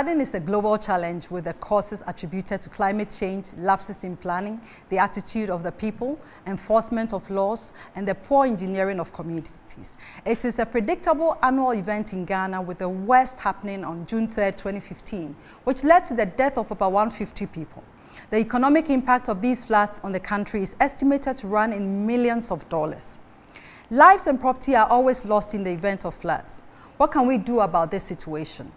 Flooding is a global challenge with the causes attributed to climate change, lapses in planning, the attitude of the people, enforcement of laws, and the poor engineering of communities. It is a predictable annual event in Ghana with the worst happening on June 3, 2015, which led to the death of about 150 people. The economic impact of these floods on the country is estimated to run in millions of dollars. Lives and property are always lost in the event of floods. What can we do about this situation?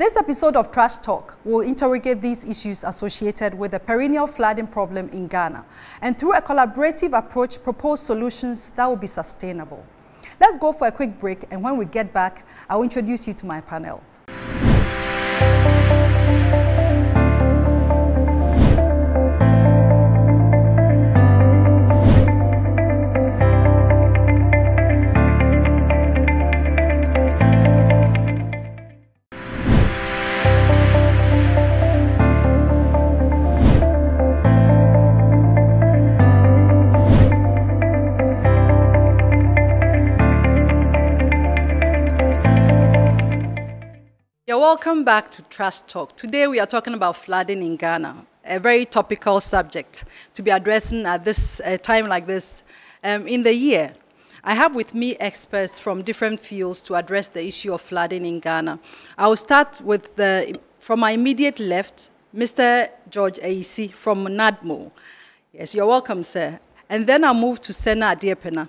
This episode of Trash Talk will interrogate these issues associated with the perennial flooding problem in Ghana and through a collaborative approach propose solutions that will be sustainable. Let's go for a quick break and when we get back, I will introduce you to my panel. Welcome back to Trash Talk. Today we are talking about flooding in Ghana, a very topical subject to be addressing at this uh, time like this um, in the year. I have with me experts from different fields to address the issue of flooding in Ghana. I will start with the, from my immediate left, Mr. George Ayisi from NADMO. Yes, you're welcome, sir. And then I'll move to Sena Adiepena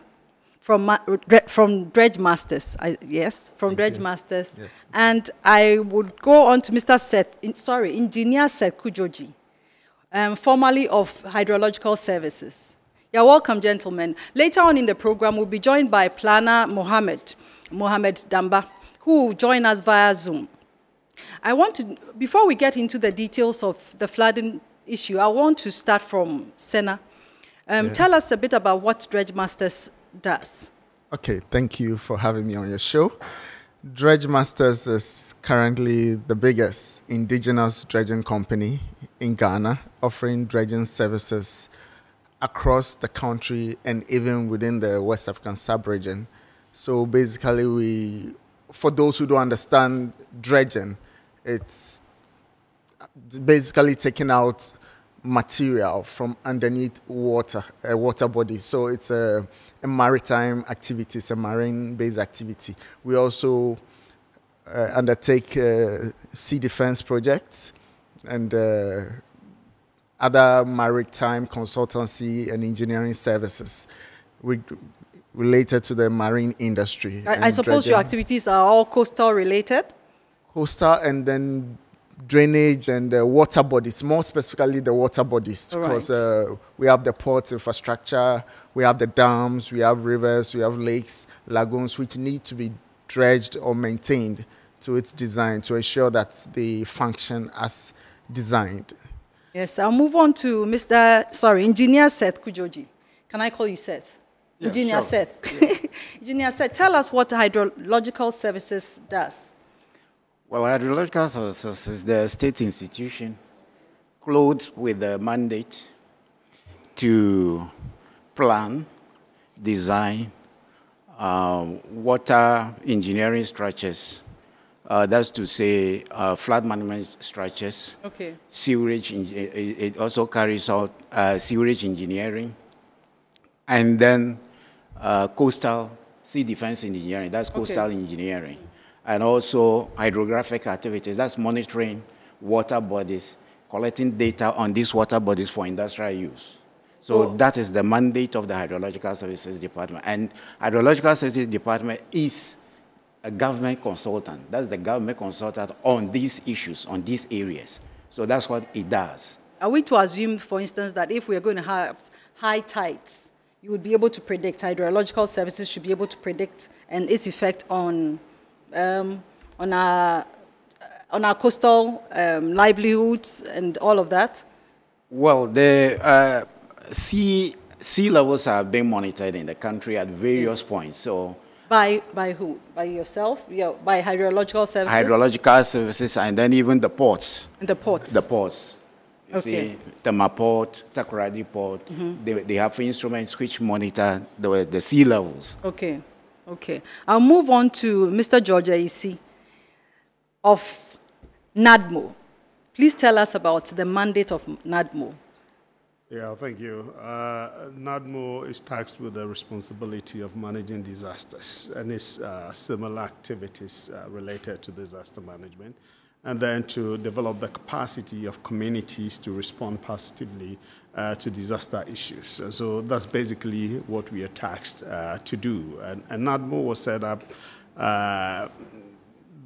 from, from Dredge Masters, I, yes, from Thank Dredge you. Masters. Yes. And I would go on to Mr. Seth, in, sorry, Engineer Seth Kudzordzi, um, formerly of Hydrological Services. You're welcome, gentlemen. Later on in the program, we'll be joined by planner Mohammed, Mohammed Damba, who will join us via Zoom. I want to, before we get into the details of the flooding issue, I want to start from Sena. Um, yeah. Tell us a bit about what Dredge Masters does. Okay, thank you for having me on your show. Dredge Masters is currently the biggest indigenous dredging company in Ghana, offering dredging services across the country and even within the West African sub-region. So basically, we, for those who don't understand dredging, it's basically taking out material from underneath water, a water body. So it's a, a maritime activity, it's a marine-based activity. We also uh, undertake uh, sea defense projects and uh, other maritime consultancy and engineering services related to the marine industry. I, I suppose dredging. your activities are all coastal related? Coastal and then drainage and uh, water bodies, more specifically the water bodies, because right. uh, we have the port infrastructure, we have the dams, we have rivers, we have lakes, lagoons, which need to be dredged or maintained to its design to ensure that they function as designed. Yes, I'll move on to Mr. Sorry, Engineer Seth Kudzordzi. Can I call you Seth? Yeah, Engineer sure. Seth. Yeah. Engineer Seth, tell us what hydrological services does. Well, Hydrological Services is the state institution clothed with the mandate to plan, design uh, water engineering structures. Uh, that's to say, uh, flood management structures, okay. sewerage, it also carries out uh, sewerage engineering, and then uh, coastal sea defense engineering, that's coastal okay. engineering and also hydrographic activities. That's monitoring water bodies, collecting data on these water bodies for industrial use. So oh. that is the mandate of the Hydrological Services Department. And Hydrological Services Department is a government consultant. That's the government consultant on these issues, on these areas. So that's what it does. Are we to assume, for instance, that if we are going to have high tides, you would be able to predict, hydrological services should be able to predict and its effect on um, on our on our coastal um, livelihoods and all of that? Well, the uh, sea sea levels are being monitored in the country at various points. So. By, by who? By yourself? Yeah, by hydrological services? Hydrological services and then even the ports. The ports? The ports. You okay. see, Tema Port, Takoradi Port, mm -hmm. they, they have instruments which monitor the, the sea levels. Okay. Okay. I'll move on to Mr. George Ayisi of NADMO. Please tell us about the mandate of NADMO. Yeah, thank you. Uh, NADMO is tasked with the responsibility of managing disasters and its uh, similar activities uh, related to disaster management, and then to develop the capacity of communities to respond positively uh, to disaster issues. so that's basically what we are tasked uh, to do. And, and, NADMO was set up uh,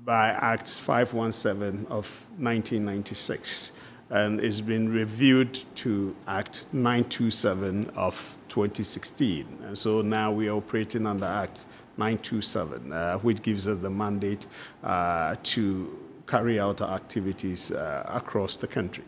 by Acts 517 of 1996 and it's been reviewed to Act 927 of 2016. And so now we are operating under Act 927, uh, which gives us the mandate uh, to carry out our activities across the country.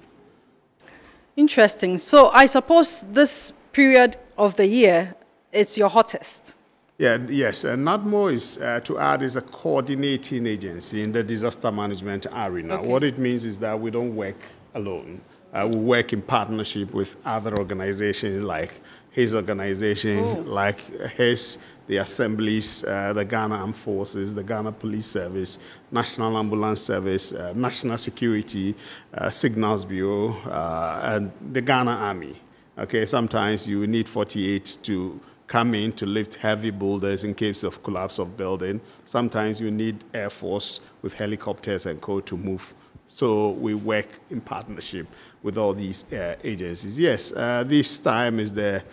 Interesting. So I suppose this period of the year is your hottest. Yeah, yes, and NADMO is, uh, to add, is a coordinating agency in the disaster management arena. Okay. What it means is that we don't work alone. Uh, we work in partnership with other organizations like his organization, oh. like his, the assemblies, uh, the Ghana Armed Forces, the Ghana Police Service, National Ambulance Service, uh, National Security, uh, Signals Bureau, uh, and the Ghana Army. Okay, sometimes you need 48 to come in to lift heavy boulders in case of collapse of building. Sometimes you need Air Force with helicopters and co to move so we work in partnership with all these uh, agencies. Yes, uh, this time is the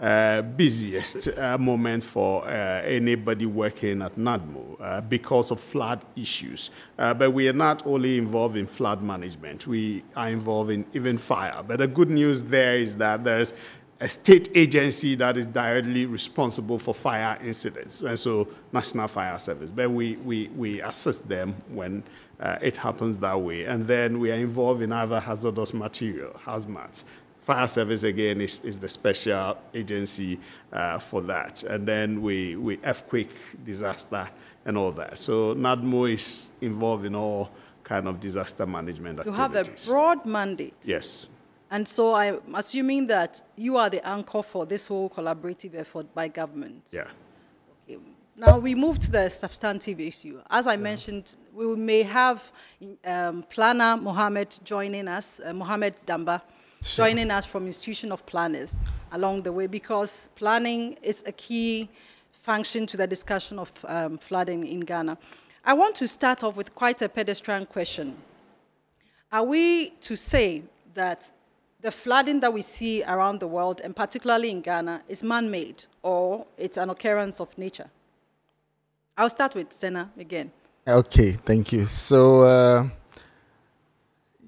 uh, busiest uh, moment for uh, anybody working at NADMO uh, because of flood issues. but we are not only involved in flood management, we are involved in even fire. But the good news there is that there's a state agency that is directly responsible for fire incidents, and so National Fire Service. But we, we, we assist them when uh, it happens that way. And then we are involved in other hazardous material, hazmats. Fire Service, again, is, is the special agency uh, for that. And then we, we earthquake disaster and all that. So NADMO is involved in all kind of disaster management activities. You have a broad mandate. Yes. And so I'm assuming that you are the anchor for this whole collaborative effort by government. Yeah. Okay. Now we move to the substantive issue. As I yeah. mentioned, we may have um, planner Mohammed joining us, uh, Mohammed Damba, sure. joining us from Institution of Planners along the way because planning is a key function to the discussion of um, flooding in Ghana. I want to start off with quite a pedestrian question. Are we to say that the flooding that we see around the world, and particularly in Ghana, is man-made or it's an occurrence of nature? I'll start with Sena again. Okay, thank you. So, uh,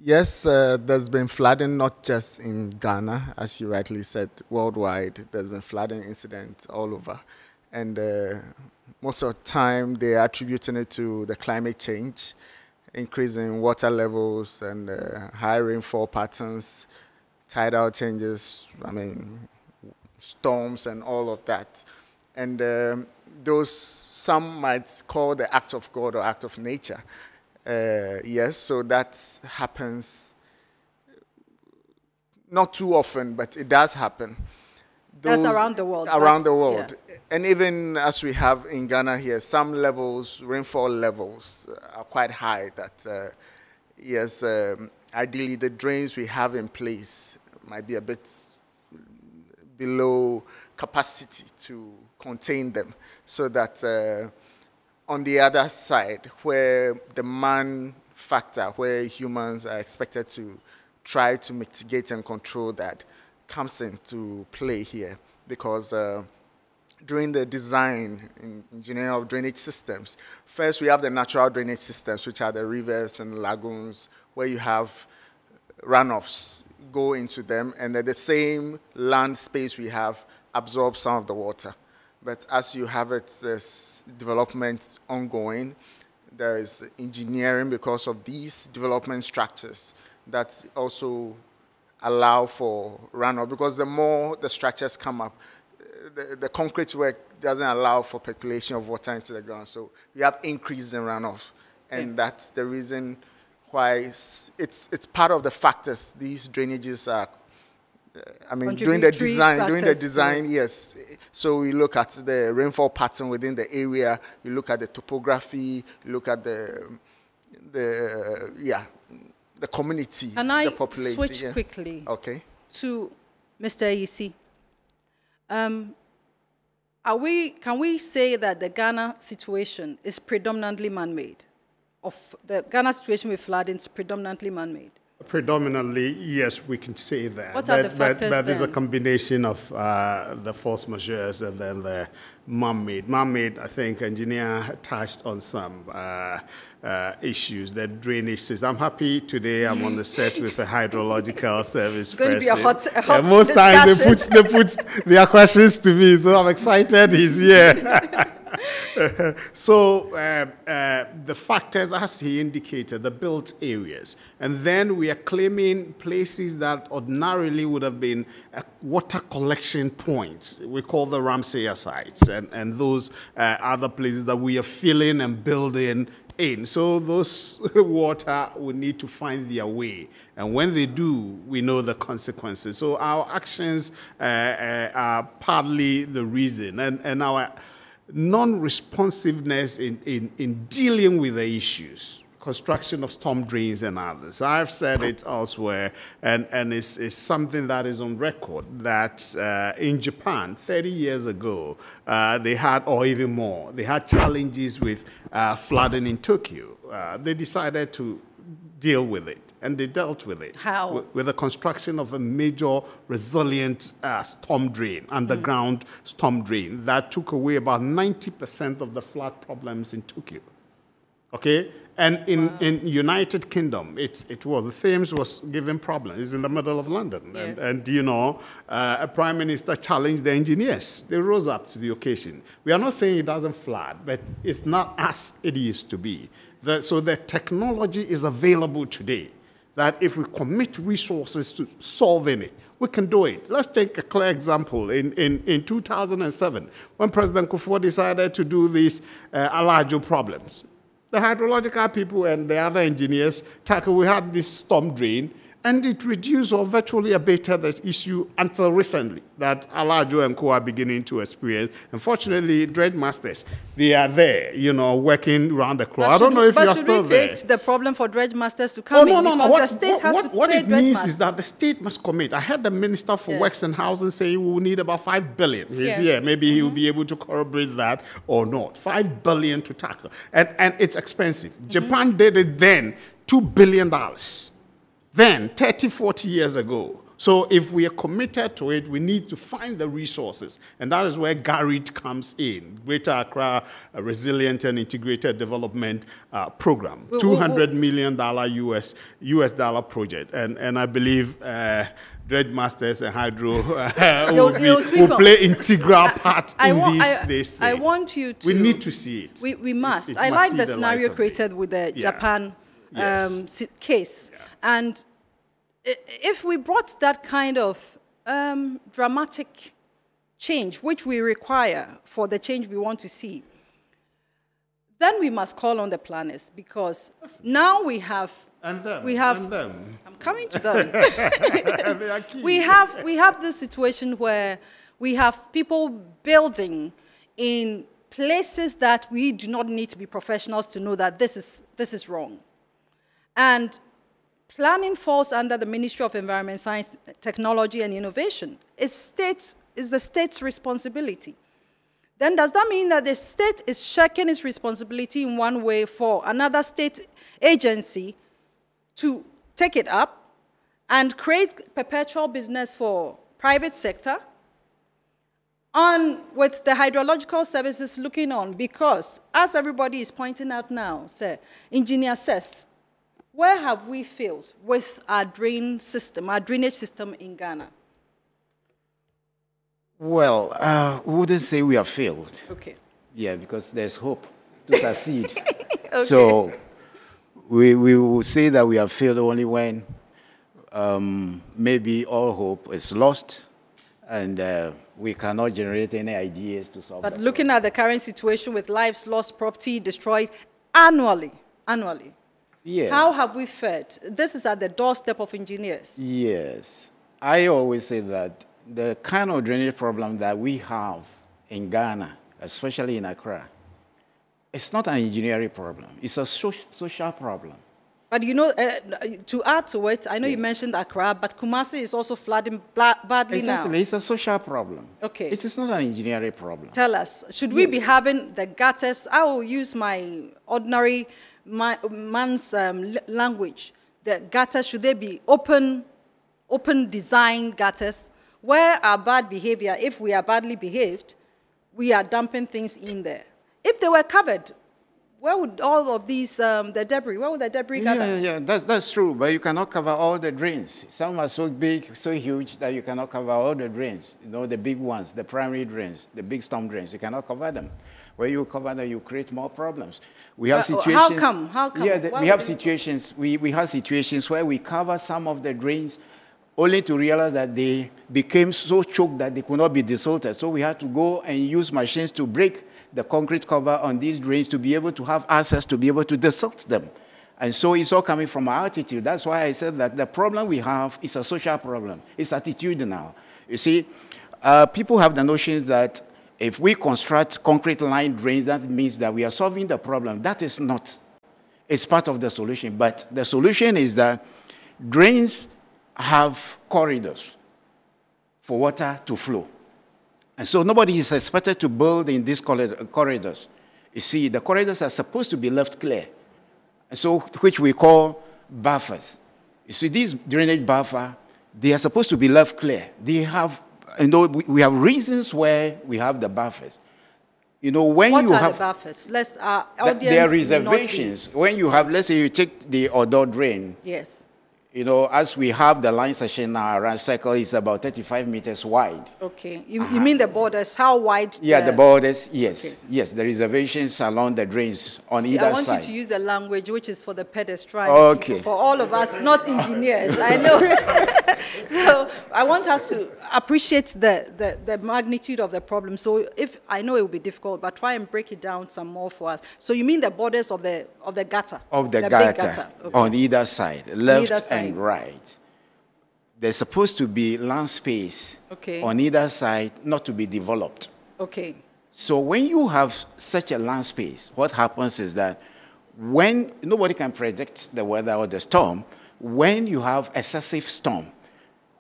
yes, uh, there's been flooding not just in Ghana, as you rightly said, worldwide. There's been flooding incidents all over. And uh, most of the time, they're attributing it to the climate change, increasing water levels and uh, high rainfall patterns, tidal changes, I mean, storms and all of that. And um, those some might call the act of God or act of nature. Uh, yes, so that happens not too often, but it does happen. Those That's around the world. Around the world. Yeah. And even as we have in Ghana here, some levels, rainfall levels are quite high that, uh, yes, um, ideally the drains we have in place might be a bit below capacity to contain them so that uh, on the other side, where the man factor, where humans are expected to try to mitigate and control that, comes into play here because uh, during the design and engineering of drainage systems, first we have the natural drainage systems, which are the rivers and lagoons, where you have runoffs go into them, and then the same land space we have absorbs some of the water. But as you have it, this development ongoing. There is engineering because of these development structures that also allow for runoff. Because the more the structures come up, the, the concrete work doesn't allow for percolation of water into the ground. So you have increase in runoff. And yeah. that's the reason why it's, it's, it's part of the factors these drainages are I mean, during the design, during the design, yes. So we look at the rainfall pattern within the area. You look at the topography. You look at the, the yeah, the community, Can I population. switch yeah. quickly Okay. to Mr. Ayisi? Um, are we, can we say that the Ghana situation is predominantly man-made? Of the Ghana situation with flooding is predominantly man-made? Predominantly, yes, we can say that. What are but, the factors But there's a combination of uh, the force majeures and then the man-made. Man-made, I think engineer touched on some uh, uh, issues, the drainage system. I'm happy today I'm on the set with the hydrological service going to be a person. hot- a hot Yeah, most times they put, they put their questions to me, so I'm excited he's here. so uh, uh, the factors, as he indicated, the built areas, and then we are claiming places that ordinarily would have been uh, water collection points. We call the Ramsar sites, and, and those uh, other places that we are filling and building in. So those water will need to find their way. And when they do, we know the consequences. So our actions uh, uh, are partly the reason. And, and our non-responsiveness in, in, in dealing with the issues construction of storm drains and others. I've said it elsewhere, and, and it's, it's something that is on record that uh, in Japan, 30 years ago, uh, they had, or even more, they had challenges with uh, flooding in Tokyo. Uh, they decided to deal with it, and they dealt with it. How? With, with the construction of a major resilient uh, storm drain, underground storm drain, that took away about 90% of the flood problems in Tokyo. Okay? And in, in United Kingdom, it, it was, the Thames was giving problems. It's in the middle of London. And, and you know, uh, a prime minister challenged the engineers. They rose up to the occasion. We are not saying it doesn't flood, but it's not as it used to be. The, so the technology is available today that if we commit resources to solving it, we can do it. Let's take a clear example. In, in, in 2007, when President Kufuor decided to do these uh, Alajo problems, the hydrological people and the other engineers tackle, we had this storm drain, and it reduced or virtually abated the issue until recently that Alajo and Co are beginning to experience. Unfortunately, dredge masters, they are there, you know, working around the clock. I don't know if you're still there. create the problem for dredge masters to Oh, come no, in no, no. because What, the state what, has what, to what it means is that the state must commit. I heard the Minister for Yes. Works and Housing say we will need about 5 billion. He's Yes. here. Maybe he will mm-hmm. be able to corroborate that or not. 5 billion to tackle. And, and it's expensive. Mm-hmm. Japan did it then, $2 billion. Then, 30, 40 years ago. So if we are committed to it, we need to find the resources. And that is where GARID comes in, Greater Accra Resilient and Integrated Development uh, Program, We- we- we- $200 million US, US dollar project. And, and I believe uh, Dredge Masters and Hydro uh, You'll- be, will play integral part I in want- this, I- this I thing. want you to. We need to see it. We, we must. it I must like the scenario created with the Yeah. Japan Yes. um, case. And if we brought that kind of um, dramatic change, which we require for the change we want to see, then we must call on the planners because now we have. And them. We have. And them. I'm coming to them. They are key. we have we have this situation where we have people building in places that we do not need to be professionals to know that this is this is wrong and planning falls under the ministry of environment science technology and innovation. It's, the state's responsibility. Then does that mean that the state is shirking its responsibility in one way for another state agency to take it up and create perpetual business for private sector? On with the hydrological services looking on because as everybody is pointing out now sir engineer seth where have we failed with our drain system our drainage system in ghana Well, uh, we wouldn't say we have failed. okay Yeah, because there's hope to succeed. okay. So we, we will say that we have failed only when um, maybe all hope is lost and uh, we cannot generate any ideas to solve but looking at the current situation with lives lost property destroyed annually annually Yeah. how have we fared this is at the doorstep of engineers Yes. I always say that the kind of drainage problem that we have in Ghana, especially in Accra, it's not an engineering problem. It's a so- social problem. But you know, uh, to add to it, I know yes. you mentioned Accra, but Kumasi is also flooding badly exactly. now. Exactly, it's a social problem. Okay. It is not an engineering problem. Tell us, should yes. we be having the gutters? I will use my ordinary man's um, language. The gutters, should they be open, open design gutters? Where our bad behavior, if we are badly behaved, we are dumping things in there. If they were covered, where would all of these, um, the debris, where would the debris gather? Yeah, yeah, that's, that's true, but you cannot cover all the drains. Some are so big, so huge that you cannot cover all the drains. You know, the big ones, the primary drains, the big storm drains, you cannot cover them. Where you cover them, you create more problems. We have situations. How come? How come? Yeah, the, we have situations. We, we have situations where we cover some of the drains only to realize that they became so choked that they could not be desilted. So we had to go and use machines to break the concrete cover on these drains to be able to have access to be able to desilt them. And so it's all coming from our attitude. That's why I said that the problem we have is a social problem. It's attitudinal. You see, uh, people have the notions that if we construct concrete line drains, that means that we are solving the problem. That is not. It's part of the solution. But the solution is that drains have corridors for water to flow. And so nobody is expected to build in these corridors. You see, the corridors are supposed to be left clear, and so which we call buffers. You see, these drainage buffer, they are supposed to be left clear. They have, you know, we have reasons where we have the buffers. You know, when what you are have the buffers? Let's uh, audience. There are reservations. When you have, let's say, you take the Odaw drain. Yes you know, as we have the line section now around circle is about 35 meters wide. Okay. You, you uh-huh. mean the borders? How wide? Yeah, the, the borders, yes. Okay. Yes, the reservations along the drains on See, either side. I want side. you to use the language which is for the pedestrian. Okay. People, for all of us, not engineers. I know. so I want us to appreciate the, the, the magnitude of the problem. So if I know it will be difficult, but try and break it down some more for us. So you mean the borders of the of the gutter? Of the, the gutter, gutter. Okay. on either side, left either side. and right. There's supposed to be land space okay. on either side not to be developed. Okay. So when you have such a land space, what happens is that when nobody can predict the weather or the storm, when you have excessive storm,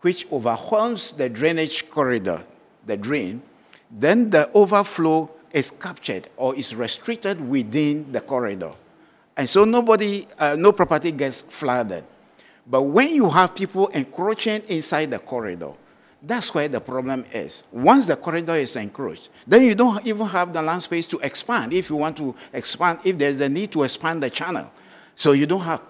which overwhelms the drainage corridor, the drain, then the overflow is captured or is restricted within the corridor. And so nobody, uh, no property gets flooded. But when you have people encroaching inside the corridor, that's where the problem is. Once the corridor is encroached, then you don't even have the land space to expand. If you want to expand, if there's a need to expand the channel, so you don't have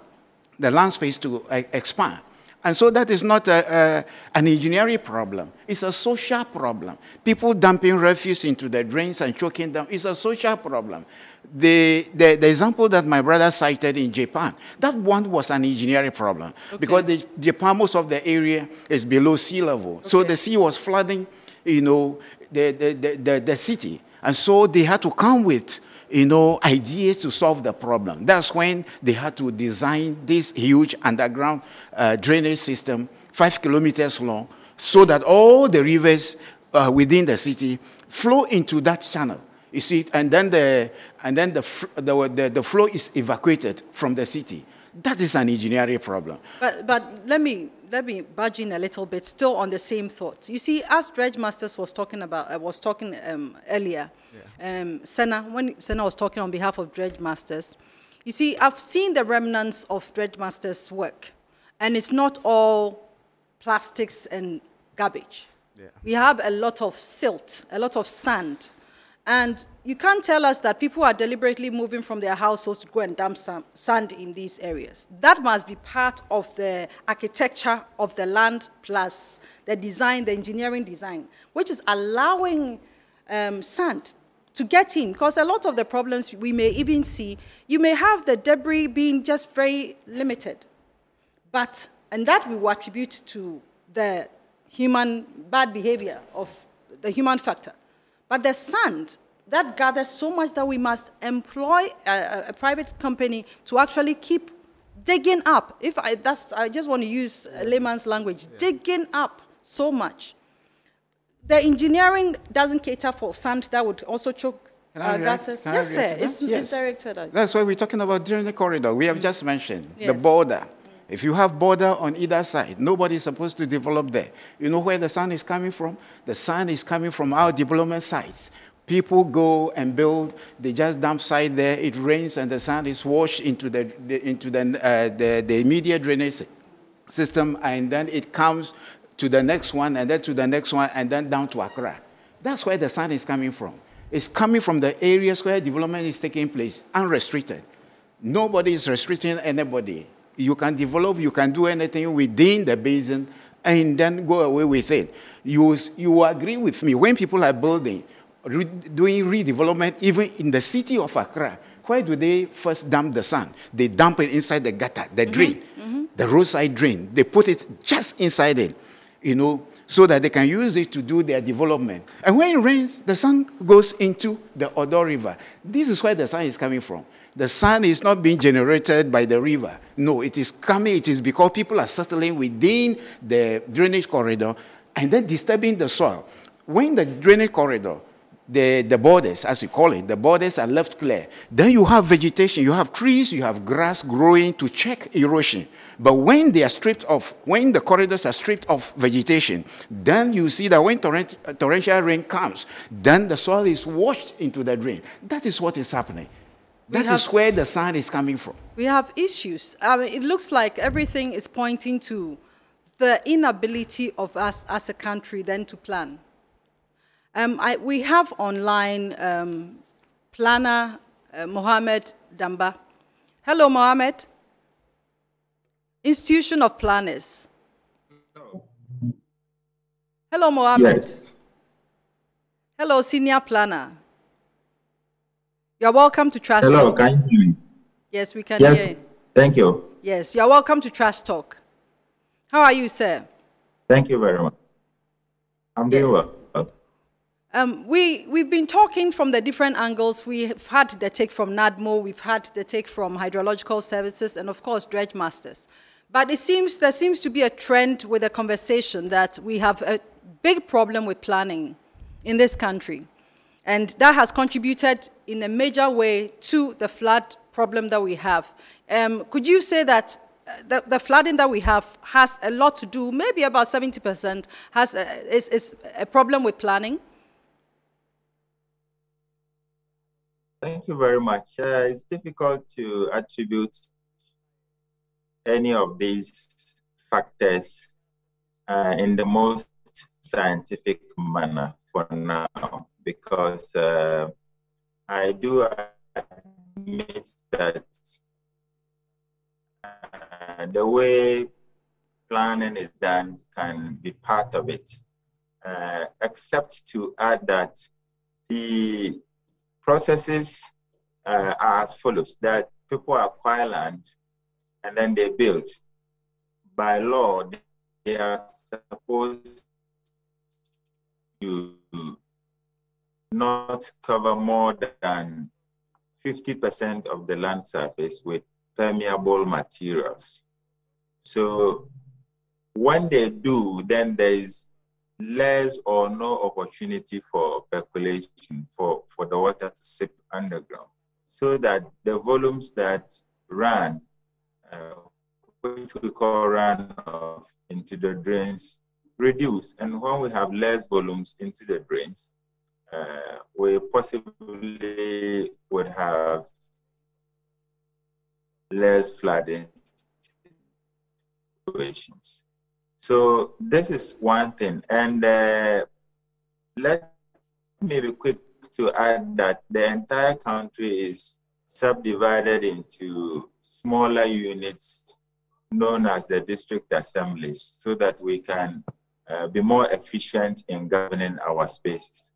the land space to expand. And so that is not a, a, an engineering problem. It's a social problem. People dumping refuse into the drains and choking them is a social problem. The, the, the, example that my brother cited in Japan, that one was an engineering problem. Okay. Because the, Japan, most of the area is below sea level. Okay. So the sea was flooding, you know, the, the, the, the, city. And so they had to come with you know, ideas to solve the problem. That's when they had to design this huge underground uh, drainage system, five kilometers long, so that all the rivers uh, within the city flow into that channel. You see, and then the and then the, the, the, the flow is evacuated from the city. That is an engineering problem. But but let me let me budge in a little bit, still on the same thought. You see, as Dredge Masters was talking about, uh, was talking um, earlier, yeah. um, Sena, when Sena was talking on behalf of Dredge Masters, you see, I've seen the remnants of Dredge Masters' work, and it's not all plastics and garbage. Yeah. We have a lot of silt, a lot of sand, and you can't tell us that people are deliberately moving from their households to go and dump sand in these areas. That must be part of the architecture of the land plus the design, the engineering design, which is allowing um, sand to get in. Because a lot of the problems we may even see, you may have the debris being just very limited. But, and that we will attribute to the human bad behavior of the human factor. But the sand, that gathers so much that we must employ a, a private company to actually keep digging up. If I, that's, I just want to use yes. layman's language, yeah. digging up so much. The engineering doesn't cater for sand that would also choke Uh, that is, yes, sir. It's, yes. it's directed. That's why we're talking about during the corridor. We have mm. just mentioned yes. the border. If you have border on either side, nobody is supposed to develop there. You know where the sun is coming from? The sun is coming from our development sites. People go and build, they just dump site there, it rains and the sand is washed into the, the into the, uh, the, the immediate drainage system and then it comes to the next one and then to the next one and then down to Accra. That's where the sand is coming from. It's coming from the areas where development is taking place, unrestricted. Nobody is restricting anybody. You can develop, you can do anything within the basin and then go away with it. You, you agree with me. When people are building, re, doing redevelopment, even in the city of Accra, where do they first dump the sand? They dump it inside the gutter, the mm-hmm. drain, mm-hmm. the roadside drain. They put it just inside it, you know, so that they can use it to do their development. And when it rains, the sand goes into the Odaw River. This is where the sand is coming from. The sun is not being generated by the river. No, it is coming, it is because people are settling within the drainage corridor and then disturbing the soil. When the drainage corridor, the, the borders, as you call it, the borders are left clear, then you have vegetation, you have trees, you have grass growing to check erosion. But when they are stripped off, when the corridors are stripped of vegetation, then you see that when torrent, torrential rain comes, then the soil is washed into the drain. That is what is happening. That have, is where the sun is coming from. We have issues. I mean, it looks like everything is pointing to the inability of us as a country then to plan. Um, I, we have online um, planner uh, Mohammed Damba. Hello, Mohammed. Institution of Planners. Hello, Mohammed. Yes. Hello, senior planner. You're welcome to Trash Hello, Talk. can you hear me? Yes, we can yes, hear you. Thank you. Yes, you're welcome to Trash Talk. How are you, sir? Thank you very much. I'm doing well. Um, we, we've been talking from the different angles. We've had the take from NADMO, we've had the take from Hydrological Services, and of course, Dredge Masters. But it seems there seems to be a trend with the conversation that we have a big problem with planning in this country. And that has contributed in a major way to the flood problem that we have. Um, could you say that uh, the, the, flooding that we have has a lot to do, maybe about 70%, has a, is, is a problem with planning? Thank you very much. Uh, it's difficult to attribute any of these factors uh, in the most scientific manner for now because uh, I do admit that uh, the way planning is done can be part of it, uh, except to add that the processes uh, are as follows, that people acquire land and then they build. By law, they are supposed to not cover more than 50% of the land surface with permeable materials. So when they do, then there is less or no opportunity for percolation, for, for the water to seep underground. So that the volumes that run, uh, which we call runoff into the drains, reduce. And when we have less volumes into the drains, uh, we possibly would have less flooding situations. So this is one thing. And uh, let me be quick to add that the entire country is subdivided into smaller units known as the district assemblies so that we can uh, be more efficient in governing our spaces.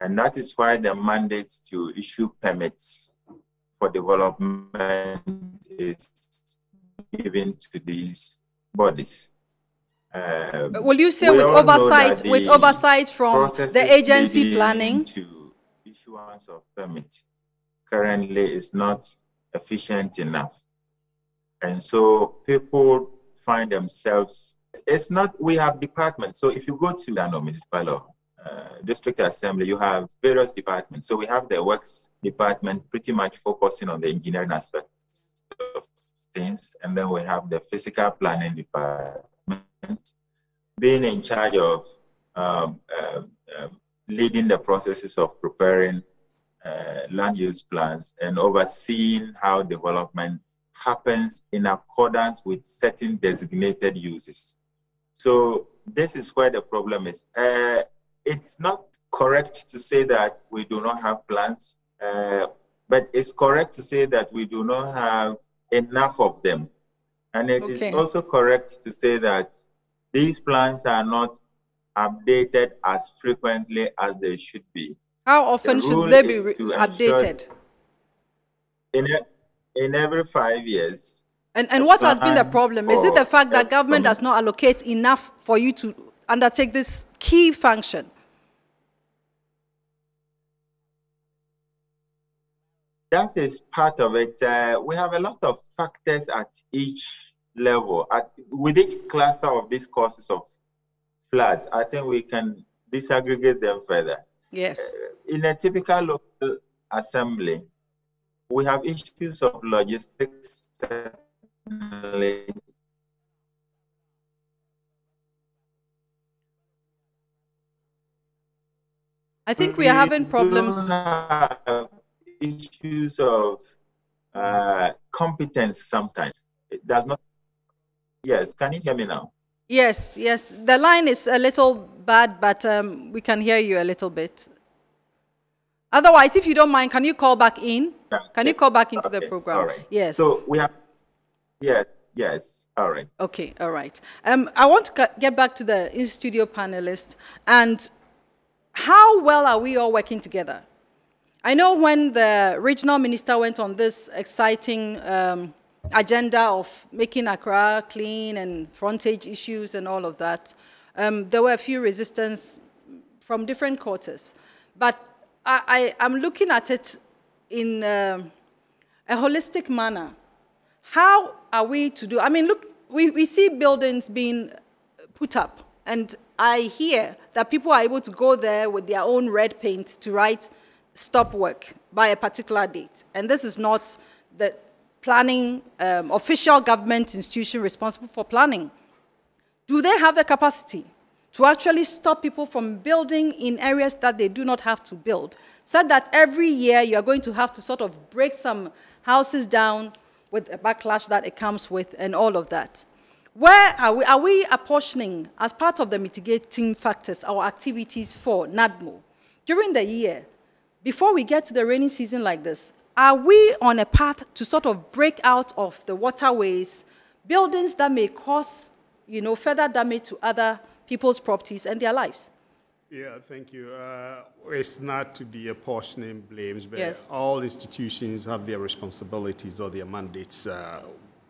And that is why the mandate to issue permits for development is given to these bodies. Um, Will you say with oversight, with oversight from the agency planning? To issuance of permits currently is not efficient enough. And so people find themselves, it's not, we have departments. So if you go to the municipal uh, district assembly, you have various departments. So we have the works department pretty much focusing on the engineering aspect of things. And then we have the physical planning department being in charge of um, uh, leading the processes of preparing uh, land use plans and overseeing how development happens in accordance with certain designated uses. So this is where the problem is. Uh, it's not correct to say that we do not have plans, uh, but it's correct to say that we do not have enough of them. And it okay. is also correct to say that these plans are not updated as frequently as they should be. How often the should they be updated? In, a, in every five years. And, and what has been the problem? Is it the fact that government does not allocate enough for you to undertake this key function? That is part of it. Uh, we have a lot of factors at each level. At, with each cluster of these causes of floods, I think we can disaggregate them further. Yes. Uh, in a typical local assembly, we have issues of logistics. I think we, we are having problems. Issues of uh, competence sometimes. It does not. Yes, can you hear me now? Yes, yes. The line is a little bad, but um, we can hear you a little bit. Otherwise, if you don't mind, can you call back in? Can you call back into okay, the program? Right. Yes. So we have, yes, yes. All right. Okay, all right. Um, I want to get back to the in-studio panelists and how well are we all working together? I know when the regional minister went on this exciting um, agenda of making Accra clean and frontage issues and all of that, um, there were a few resistance from different quarters. But I, am looking at it in uh, a holistic manner. How are we to do? I mean, look, we, we see buildings being put up, and I hear that people are able to go there with their own red paint to write stop work by a particular date. And this is not the planning, um, official government institution responsible for planning. Do they have the capacity to actually stop people from building in areas that they do not have to build? Said that every year you are going to have to sort of break some houses down with the backlash that it comes with and all of that. Where are we, are we apportioning, as part of the mitigating factors, our activities for NADMO? During the year, before we get to the rainy season like this, are we on a path to sort of break out of the waterways, buildings that may cause, you know, further damage to other people's properties and their lives? Yeah, thank you. Uh, it's not to be apportioning blames, but yes. all institutions have their responsibilities or their mandates uh,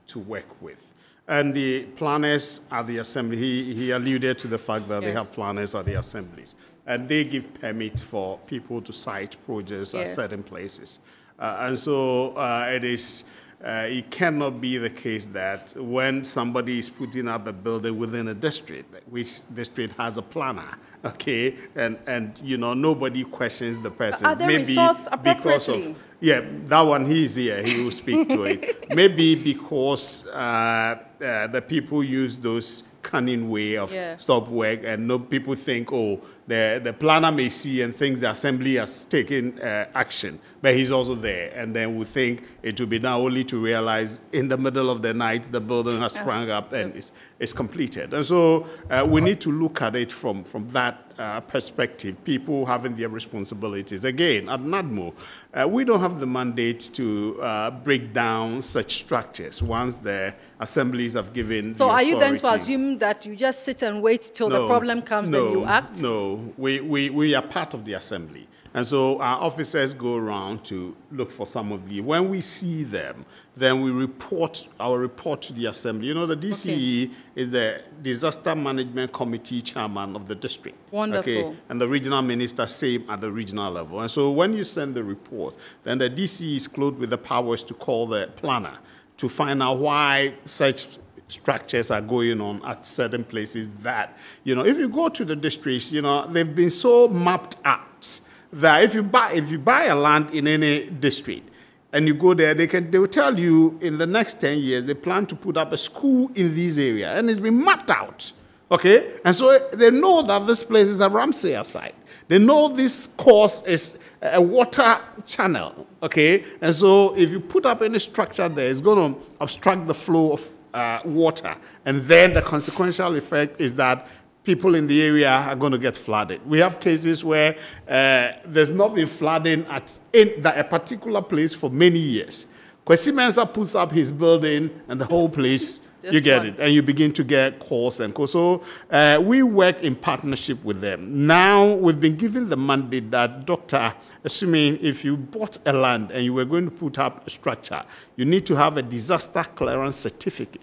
to work with. And the planners at the assembly, he, he alluded to the fact that yes. they have planners at the assemblies and they give permit for people to site projects yes. at certain places. Uh, and so uh, it is, uh, it cannot be the case that when somebody is putting up a building within a district, which district has a planner, okay, and, and you know, nobody questions the person. Are they Maybe resourced because of, yeah, that one, he's here, he will speak to it. Maybe because uh, uh, the people use those cunning way of yeah. stop work, and no people think, oh, the, the planner may see and thinks the assembly has taken uh, action, but he's also there. And then we think it will be now only to realize in the middle of the night the building has sprung up and yep. it's, it's completed. And so uh, we need to look at it from, from that uh, perspective, people having their responsibilities. Again, at NADMO, uh, we don't have the mandate to uh, break down such structures once the assemblies have given. So, are you then to assume that you just sit and wait till no, the problem comes no, and you act? No, we, we, we are part of the assembly. And so our officers go around to look for some of the. When we see them, then we report our report to the assembly. You know, the DCE okay. is the Disaster Management Committee chairman of the district. Wonderful. Okay, and the regional minister same at the regional level. And so when you send the report, then the DCE is clothed with the powers to call the planner to find out why such structures are going on at certain places that, you know, if you go to the districts, you know, they've been so mapped out that if you buy, if you buy a land in any district, and you go there, they can they will tell you in the next 10 years they plan to put up a school in this area, and it's been mapped out. Okay? And so they know that this place is a Ramsar site. They know this course is a water channel. Okay? And so if you put up any structure there, it's going to obstruct the flow of uh, water. And then the consequential effect is that people in the area are going to get flooded. We have cases where uh, there's not been flooding at in a particular place for many years. Kwesi Mensah puts up his building and the whole place, you get fun. it, and you begin to get calls and calls. So uh, we work in partnership with them. Now we've been given the mandate that, doctor, assuming if you bought a land and you were going to put up a structure, you need to have a disaster clearance certificate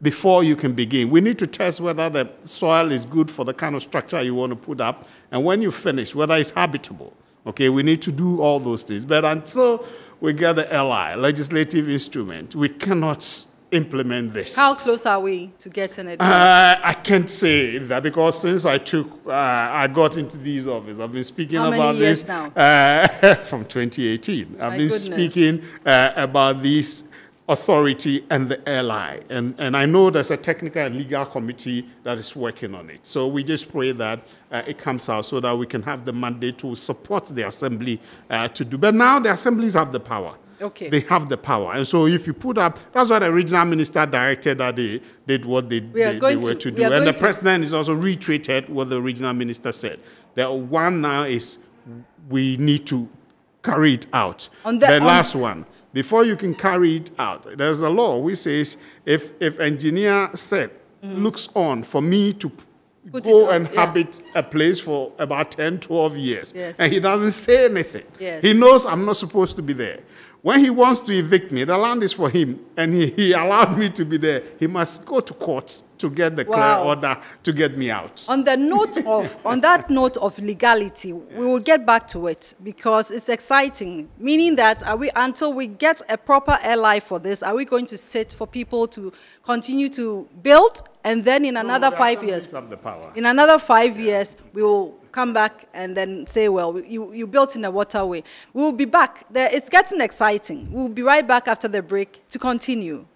before you can begin. We need to test whether the soil is good for the kind of structure you want to put up, and when you finish, whether it's habitable. Okay, we need to do all those things. But until we get the LI, legislative instrument, we cannot implement this. How close are we to getting it? Uh, I can't say that because since I took, uh, I got into these office, I've been speaking How about this now? Uh, from 2018. I've My been goodness. speaking uh, about this authority and the LI. And, and I know there's a technical and legal committee that is working on it. So we just pray that uh, it comes out so that we can have the mandate to support the assembly uh, to do. But now the assemblies have the power. Okay. They have the power. And so if you put up, that's what the regional minister directed that they did what they, we they, they were to, to do. And the president is also retreated what the regional minister said. The one now is we need to carry it out. On the, the on last one before you can carry it out, there's a law which says if, if engineer said, mm-hmm. looks on for me to Put go and yeah. habit a place for about 10, 12 years, yes. and he doesn't say anything. Yes. He knows I'm not supposed to be there. When he wants to evict me, the land is for him, and he, he allowed me to be there. He must go to court to get the wow. clear order to get me out. On the note of, on that note of legality, yes. we will get back to it because it's exciting. Meaning that are we until we get a proper LI for this, are we going to sit for people to continue to build, and then in another no, five years, in another five years, we will come back and then say, well, you, you built in a waterway. We will be back. It's getting exciting. We'll be right back after the break to continue.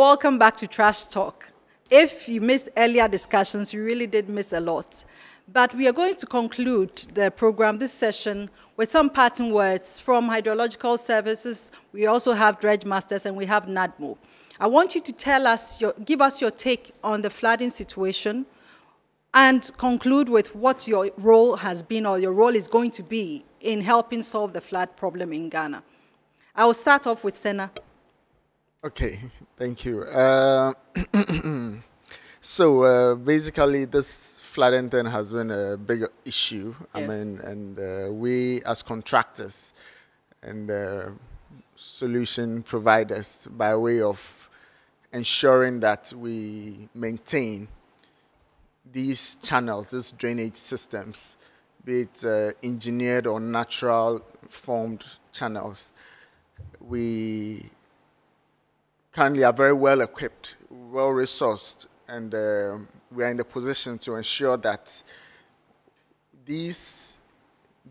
Welcome back to Trash Talk. If you missed earlier discussions, you really did miss a lot. But we are going to conclude the program, this session, with some parting words from Hydrological Services. We also have Dredge Masters and we have NADMO. I want you to tell us, your, give us your take on the flooding situation and conclude with what your role has been or your role is going to be in helping solve the flood problem in Ghana. I will start off with Sena. Okay, thank you. Uh, so uh, basically, this flooding thing has been a big issue. Yes. I mean, and uh, we as contractors and uh, solution providers, by way of ensuring that we maintain these channels, these drainage systems, be it uh, engineered or natural formed channels, we currently are very well equipped, well resourced, and uh, we are in the position to ensure that these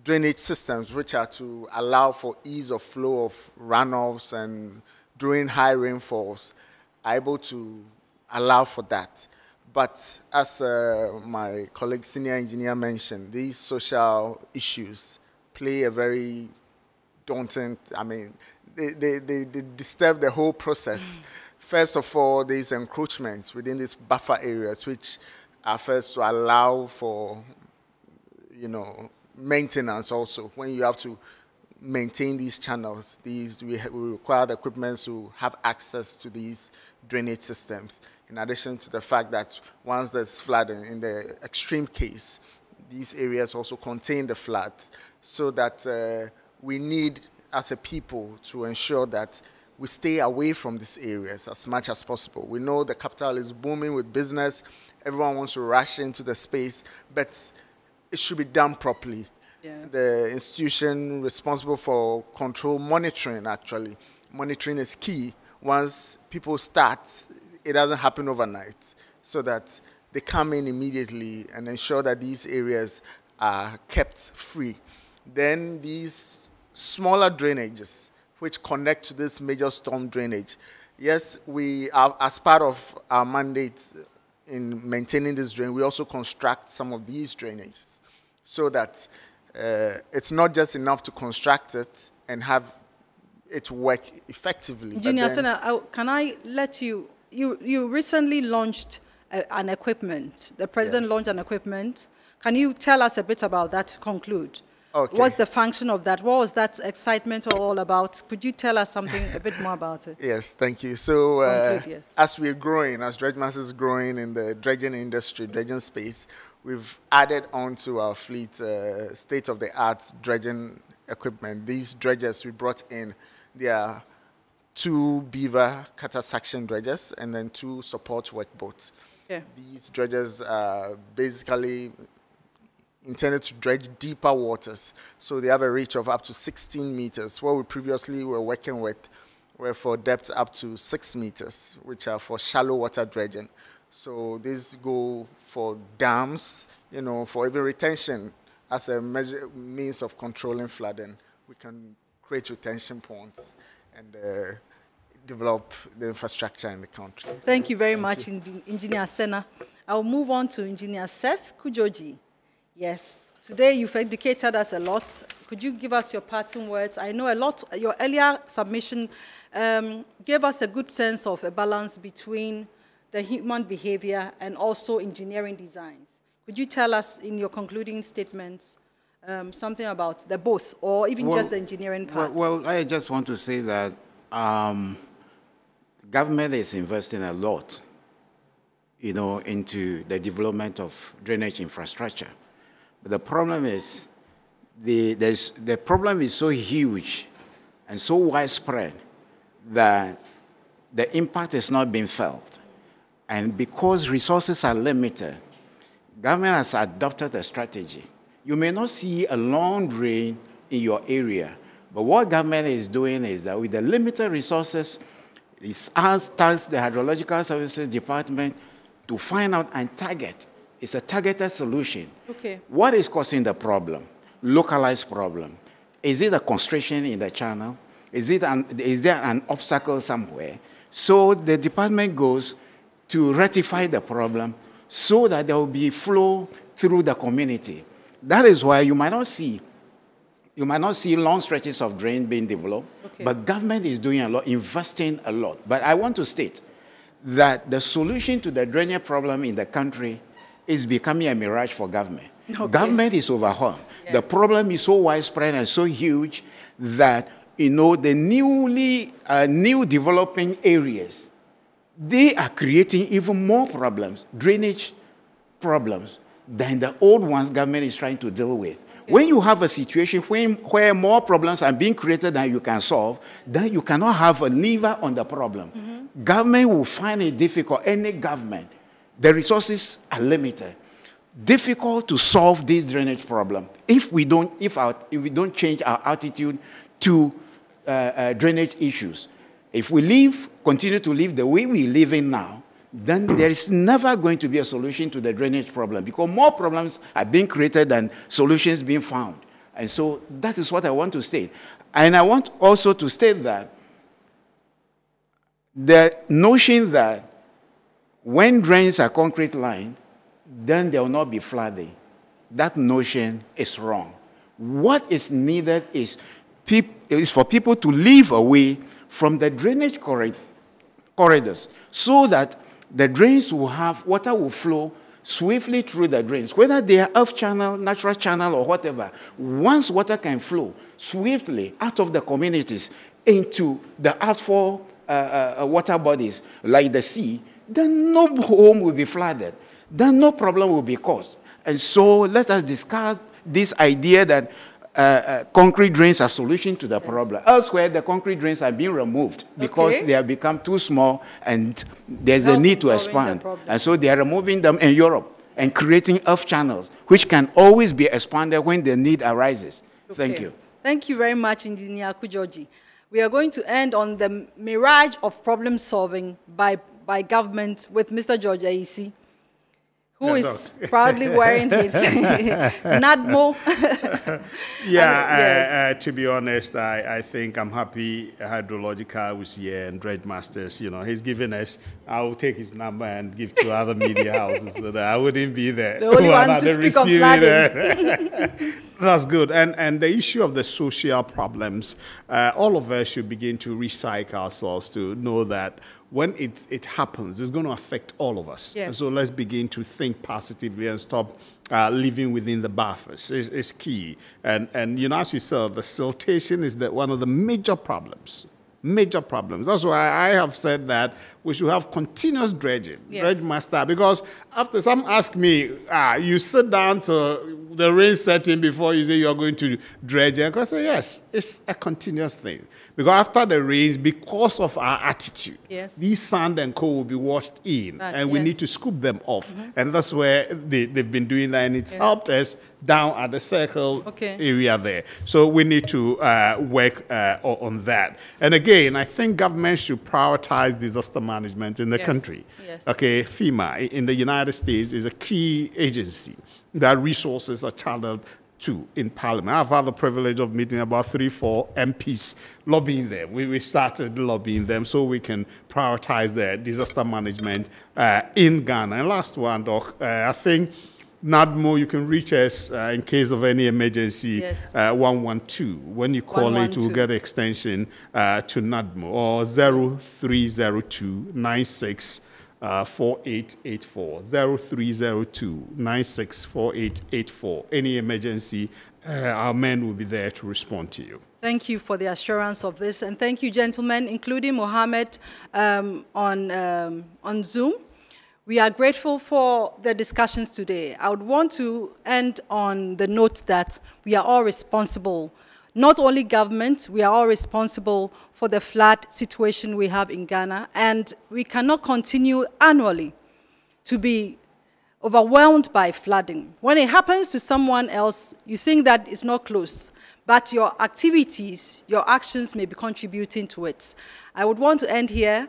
drainage systems, which are to allow for ease of flow of runoffs and during high rainfalls, are able to allow for that. But as uh, my colleague senior engineer mentioned, these social issues play a very daunting, I mean, they, they, they, they disturb the whole process. Mm. First of all, there's encroachment within these buffer areas, which are first to allow for, you know, maintenance also. When you have to maintain these channels. These we, we require the equipment to have access to these drainage systems. In addition to the fact that once there's flooding, in the extreme case, these areas also contain the floods, so that uh, we need, as a people, to ensure that we stay away from these areas as much as possible. We know the capital is booming with business. Everyone wants to rush into the space, but it should be done properly. Yeah. The institution responsible for control monitoring, actually, monitoring is key. Once people start, it doesn't happen overnight, so that they come in immediately and ensure that these areas are kept free. Then these smaller drainages, which connect to this major storm drainage. Yes, we are, as part of our mandate in maintaining this drain, we also construct some of these drainages so that uh, it's not just enough to construct it and have it work effectively. Engineer Sena, can I let you, you, you recently launched a, an equipment. The president yes. launched an equipment. Can you tell us a bit about that to conclude? Okay. What's the function of that? What was that excitement all about? Could you tell us something a bit more about it? Yes, thank you. So, uh, yes. as we're growing, as Dredge Masters is growing in the dredging industry, dredging space, we've added onto our fleet uh, state-of-the-art dredging equipment. These dredgers we brought in, they are two beaver cutter suction dredgers and then two support work boats. Yeah. These dredgers are basically intended to dredge deeper waters. So they have a reach of up to 16 meters. What we previously were working with were for depth up to 6 meters, which are for shallow water dredging. So these go for dams, you know, for even retention as a measure, means of controlling flooding. We can create retention ponds and uh, develop the infrastructure in the country. Thank you very Thank much, you. Engineer Sena. I'll move on to Engineer Seth Kudzordzi. Yes. Today you've educated us a lot. Could you give us your parting words? I know a lot, your earlier submission um, gave us a good sense of a balance between the human behavior and also engineering designs. Could you tell us in your concluding statements um, something about the both, or even well, just the engineering part? Well, well, I just want to say that um, government is investing a lot, you know, into the development of drainage infrastructure. But the problem is, the, the problem is so huge and so widespread that the impact is not being felt. And because resources are limited, government has adopted a strategy. You may not see a long drain in your area, but what government is doing is that with the limited resources, it asks the Hydrological Services Department to find out and target it's a targeted solution. Okay. What is causing the problem? Localized problem. Is it a constriction in the channel? Is, it an, is there an obstacle somewhere? So the department goes to rectify the problem so that there will be flow through the community. That is why you might not see you might not see long stretches of drain being developed, okay. but government is doing a lot, investing a lot. But I want to state that the solution to the drainage problem in the country is becoming a mirage for government. Okay. Government is overwhelmed. Yes. The problem is so widespread and so huge that you know the newly uh, new developing areas they are creating even more problems, drainage problems, than the old ones government is trying to deal with. Okay. When you have a situation when, where more problems are being created than you can solve, then you cannot have a lever on the problem. Mm-hmm. Government will find it difficult, any government, the resources are limited. Difficult to solve this drainage problem if we don't, if, our, if we don't change our attitude to uh, uh, drainage issues. If we live, continue to live the way we live in now, then there is never going to be a solution to the drainage problem because more problems are being created than solutions being found. And so that is what I want to state. And I want also to state that the notion that when drains are concrete lined, then there will not be flooding. That notion is wrong. What is needed is, is for people to live away from the drainage corridors so that the drains will have, water will flow swiftly through the drains, whether they are off channel, natural channel, or whatever. Once water can flow swiftly out of the communities into the outfall uh, uh, uh, water bodies like the sea, then no home will be flooded. Then no problem will be caused. And so let us discuss this idea that uh, uh, concrete drains are solution to the problem. Elsewhere, the concrete drains are being removed because Okay. they have become too small and there's a need to expand. And so they are removing them in Europe and creating earth channels, which can always be expanded when the need arises. Thank you. Thank you very much, Engineer Kudzordzi. We are going to end on the mirage of problem solving by, by government with Mr. George Ayisi, who No, is proudly wearing his NADMO. Yeah, yes. uh, uh, to be honest, I, I think I'm happy Hydrological was here and Dredge Masters, you know, he's given us, I will take his number and give to other media houses that I wouldn't be there. The only one to speak receiving end. That's good. And, and the issue of the social problems, uh, all of us should begin to recycle ourselves to know that when it, it happens, it's going to affect all of us. Yes. And so let's begin to think positively and stop uh, living within the buffers. It's, it's key. And, and, you know, as you said, the siltation is the, one of the major problems. Major problems. That's why I have said that we should have continuous dredging, Yes. dredge master. Because after some ask me, ah, you sit down to the rain setting before you say you are going to dredge. And I say, yes, it's a continuous thing. Because after the rains, because of our attitude, Yes. these sand and coal will be washed in, Right, and we yes. need to scoop them off. And that's where they, they've been doing that, and it's Yeah. helped us down at the circle Okay. area there. So we need to uh, work uh, on that. And again, I think government should prioritize disaster management in the Yes, country. yes. Okay, FEMA in the United States is a key agency that resources are channeled to in Parliament. I've had the privilege of meeting about three, four MPs lobbying them. We, we started lobbying them so we can prioritize their disaster management uh, in Ghana. And last one, Doc, uh, I think NADMO, you can reach us uh, in case of any emergency, Yes. uh, 112. When you call it, 112. we'll get extension uh, to NADMO or 0302 96 uh, 4884. 0302 96 4884. Any emergency, uh, our men will be there to respond to you. Thank you for the assurance of this, and thank you, gentlemen, including Mohammed um, on, um, on Zoom. We are grateful for the discussions today. I would want to end on the note that we are all responsible, not only government, we are all responsible for the flood situation we have in Ghana, and we cannot continue annually to be overwhelmed by flooding. When it happens to someone else, you think that it's not close, but your activities, your actions may be contributing to it. I would want to end here.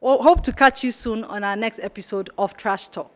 Ho- Hope to catch you soon on our next episode of Trash Talk.